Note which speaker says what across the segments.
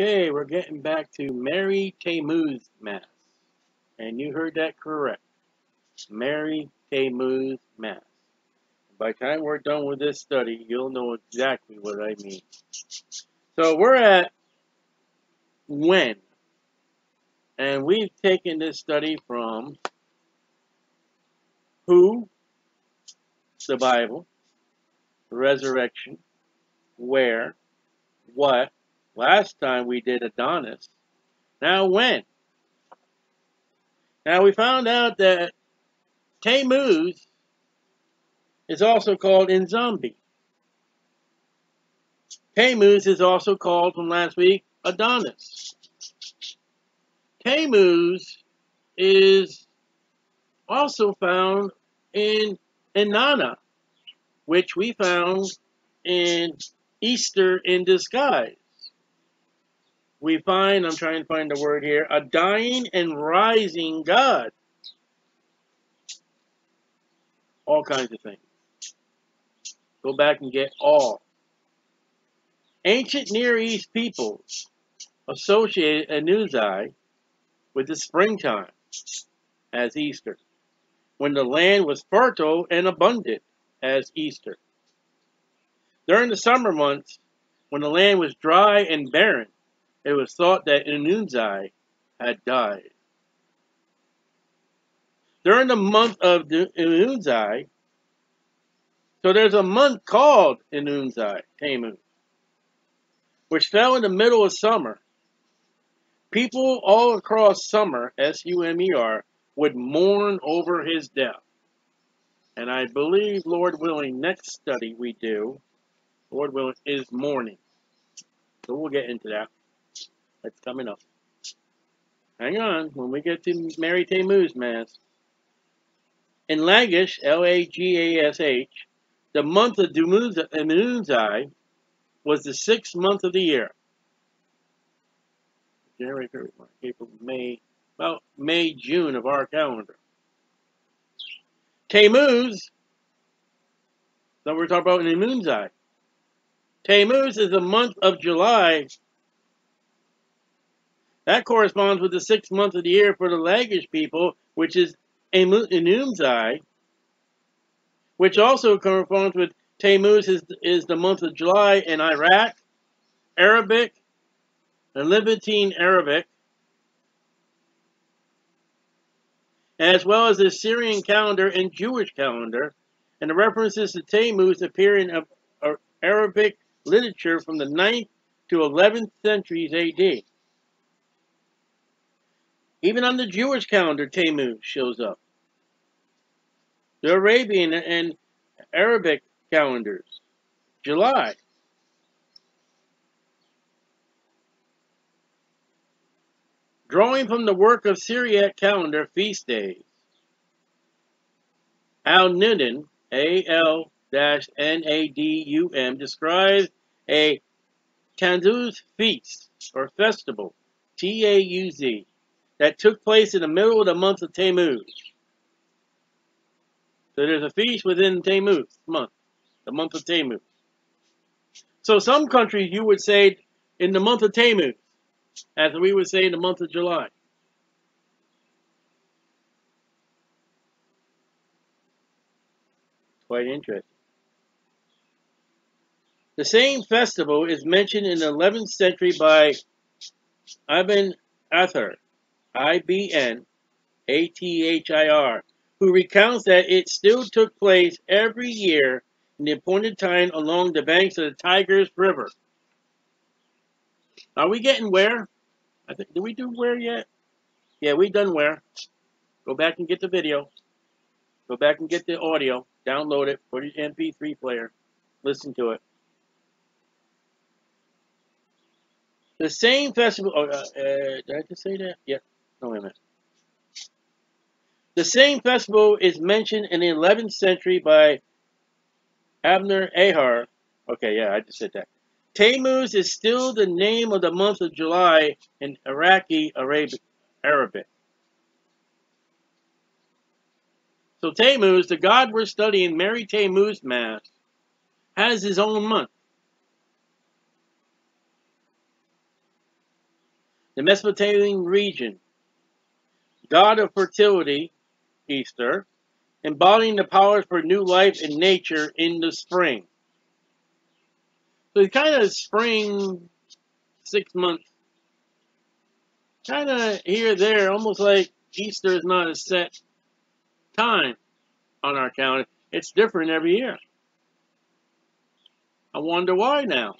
Speaker 1: Okay, we're getting back to Mary Tammuz Mass. And you heard that correct. Mary Tammuz Mass. By the time we're done with this study, you'll know exactly what I mean. So we're at when. And we've taken this study from who, the Bible, resurrection, where, what. Last time we did Adonis. Now when? Now we found out that Tammuz is also called Nzambi. Tammuz is also called from last week Adonis. Tammuz is also found in Inanna, which we found in Easter in disguise. We find, I'm trying to find the word here, a dying and rising God. All kinds of things. Go back and get all. Ancient Near East peoples associated Enuzai with the springtime as Easter, when the land was fertile and abundant as Easter. During the summer months, when the land was dry and barren, it was thought that Enunzai had died. During the month of Enunzai, so there's a month called Enunzai, Tammuz, which fell in the middle of summer. People all across summer, S-U-M-E-R, would mourn over his death. And I believe, Lord willing, next study we do, Lord willing, is mourning. So we'll get into that. That's coming up. Hang on, when we get to Mary Tammuz Mass. In Lagish, L-A-G-A-S-H, the month of Dumuzai was the sixth month of the year. January, February, March, April, May, about May, June of our calendar. Tammuz, that we're talking about in Emunzai. Tammuz is the month of July that corresponds with the sixth month of the year for the Lagish people, which is Enumzai, which also corresponds with Tammuz is, is the month of July in Iraq, Arabic, and Levantine Arabic, as well as the Syrian calendar and Jewish calendar, and the references to Tammuz appear in Arabic literature from the 9th to 11th centuries AD. Even on the Jewish calendar, Tammuz shows up. The Arabian and Arabic calendars, July. Drawing from the work of Syriac calendar feast days, Al-Nudum, A-L-N-A-D-U-M, describes a Tammuz feast or festival, T-A-U-Z, that took place in the middle of the month of Tammuz. So there's a feast within Tammuz month, the month of Tammuz. So some countries you would say in the month of Tammuz, as we would say in the month of July. Quite interesting. The same festival is mentioned in the 11th century by Ibn Athar I-B-N, A-T-H-I-R, who recounts that it still took place every year in the appointed time along the banks of the Tigris River. Are we getting where? I think, did we do where yet? Yeah, we done where. Go back and get the video. Go back and get the audio. Download it. It in MP3 player. Listen to it. The same festival. Oh, uh, uh, did I just say that? Yeah. Wait a minute. The same festival is mentioned in the 11th century by Abner Ahar. Okay, yeah, I just said that. Tammuz is still the name of the month of July in Iraqi Arabic. So Tammuz, the god we're studying, Mary Tammuz Mass, has his own month. the Mesopotamian region, god of fertility, Easter, embodying the powers for new life in nature in the spring. So it's kind of spring, six months, kind of here, there, almost like Easter is not a set time on our calendar. It's different every year. I wonder why now.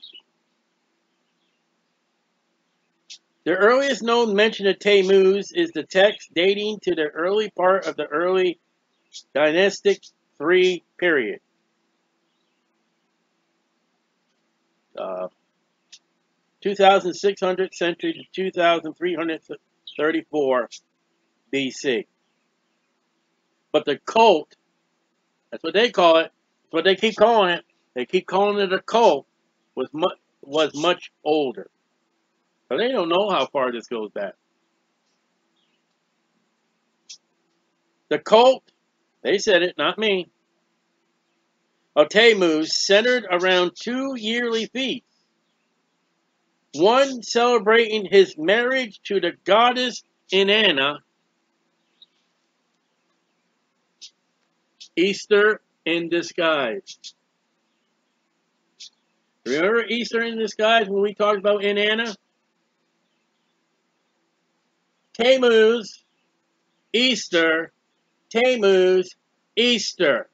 Speaker 1: The earliest known mention of Tammuz is the text dating to the early part of the early dynastic three period. Uh, 2600 century to 2334 BC. But the cult, that's what they call it, that's what they keep calling it, they keep calling it a cult, was much, was much older. But they don't know how far this goes back. The cult, they said it, not me, of centered around two yearly feasts. One celebrating his marriage to the goddess Inanna, Easter in disguise. Remember Easter in disguise when we talked about Inanna? Tammuz, Easter, Tammuz, Easter.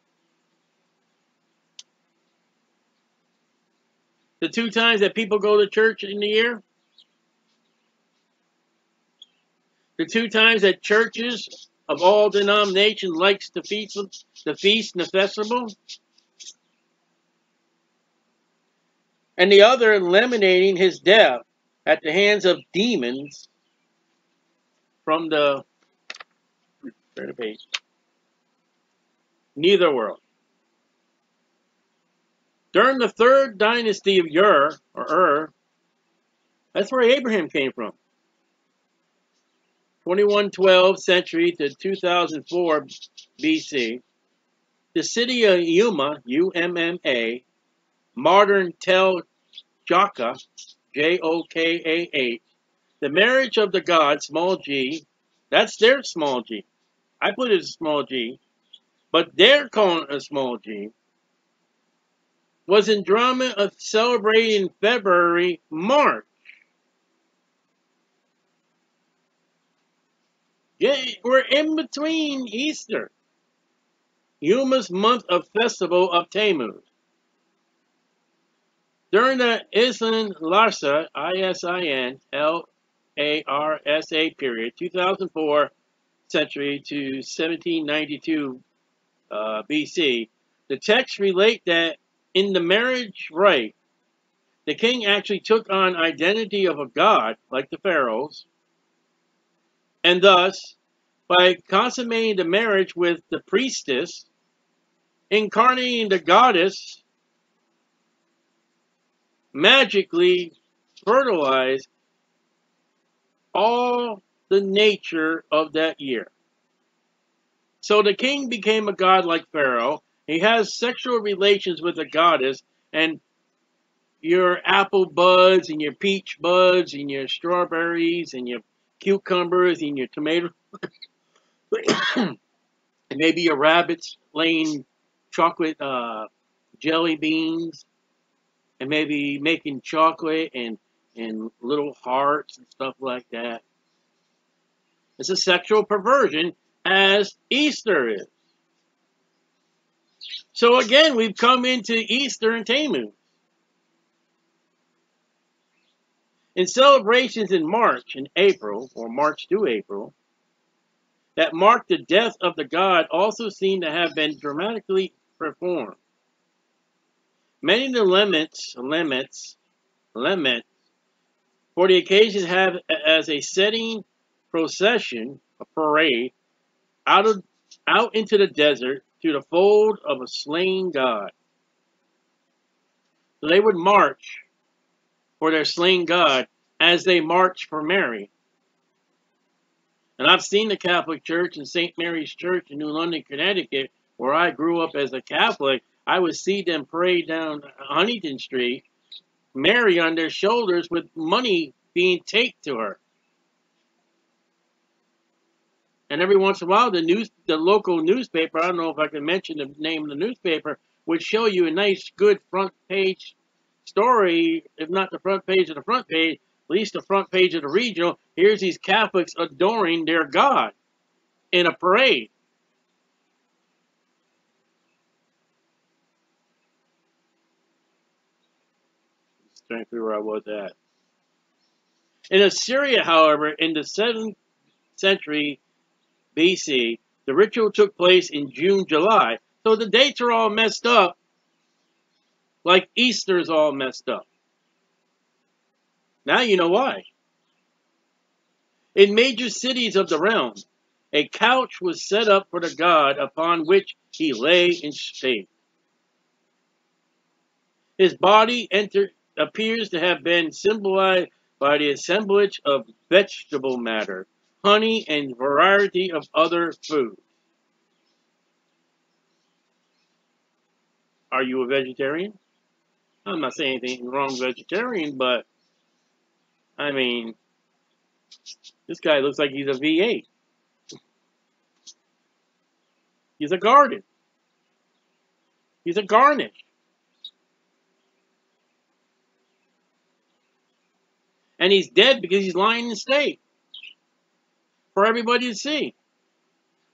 Speaker 1: The two times that people go to church in the year? The two times that churches of all denominations likes to feast the feast and the festival? And the other eliminating his death at the hands of demons from the turn the page. Netherworld. During the third dynasty of Ur, or Ur, that's where Abraham came from. 2112 century to 2004 BC. The city of Yuma, U-M-M-A, modern Tel Jokha, J-O-K-A-H, the marriage of the god, small g, that's their small g. I put it as small g, but they're calling a small g, was in drama of celebrating February, March. Yeah, we're in between Easter. Yuma's month of festival of Tammuz. During the Islan Larsa, I-S-I-N, L a-R-S-A period, 2004 century to 1792 uh, BC, the texts relate that in the marriage rite, the king actually took on identity of a god, like the pharaohs, and thus, by consummating the marriage with the priestess, incarnating the goddess, magically fertilized all the nature of that year. So the king became a god like Pharaoh. He has sexual relations with the goddess, and your apple buds and your peach buds and your strawberries and your cucumbers and your tomatoes, and maybe your rabbits laying chocolate uh, jelly beans, and maybe making chocolate and and little hearts and stuff like that. It's a sexual perversion as Easter is. So again, we've come into Easter and Tammuz. In celebrations in March and April, or March to April, that mark the death of the god also seem to have been dramatically performed. Many of the laments, laments, lament for the occasion have as a setting procession, a parade, out of out into the desert to the fold of a slain god. They would march for their slain god as they march for Mary. And I've seen the Catholic Church and St. Mary's Church in New London, Connecticut, where I grew up as a Catholic. I would see them pray down Huntington Street Mary on their shoulders with money being taken to her. And every once in a while, the news, the local newspaper, I don't know if I can mention the name of the newspaper, would show you a nice, good front page story, if not the front page of the front page, at least the front page of the regional. Here's these Catholics adoring their God in a parade. Trying to figure where I was at. In Assyria, however, in the 7th century BC, the ritual took place in June, July. So the dates are all messed up, like Easter's all messed up. Now you know why. In major cities of the realm, a couch was set up for the god upon which he lay in state. His body entered appears to have been symbolized by the assemblage of vegetable matter, honey, and variety of other foods. Are you a vegetarian? I'm not saying anything wrong vegetarian, but I mean, this guy looks like he's a V8. He's a garden. He's a garnish. And he's dead because he's lying in state for everybody to see.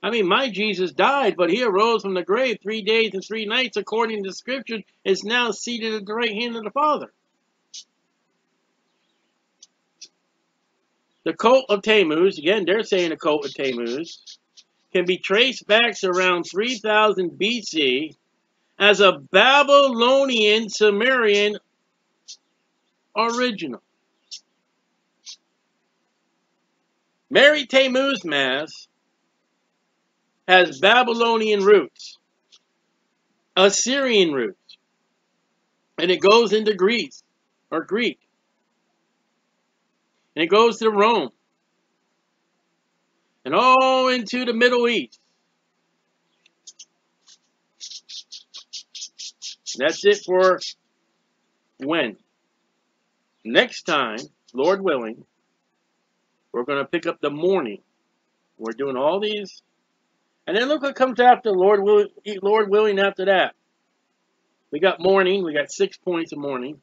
Speaker 1: I mean, my Jesus died, but he arose from the grave three days and three nights, according to scripture, is now seated at the right hand of the Father. The cult of Tammuz, again, they're saying the cult of Tammuz, can be traced back to around 3000 BC as a Babylonian Sumerian original. Mary Tammuz Mass has Babylonian roots, Assyrian roots, and it goes into Greece or Greek. And it goes to Rome and all into the Middle East. That's it for when. Next time, Lord willing, we're going to pick up the mourning. We're doing all these. And then look what comes after Lord, will, Lord willing after that. We got mourning. We got six points of mourning.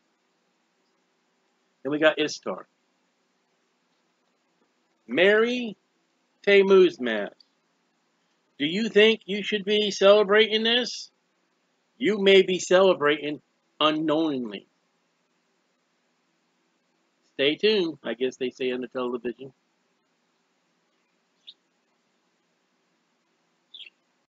Speaker 1: And we got Ishtar. Mary Tammuz Mass. Do you think you should be celebrating this? You may be celebrating unknowingly. Stay tuned, I guess they say on the television.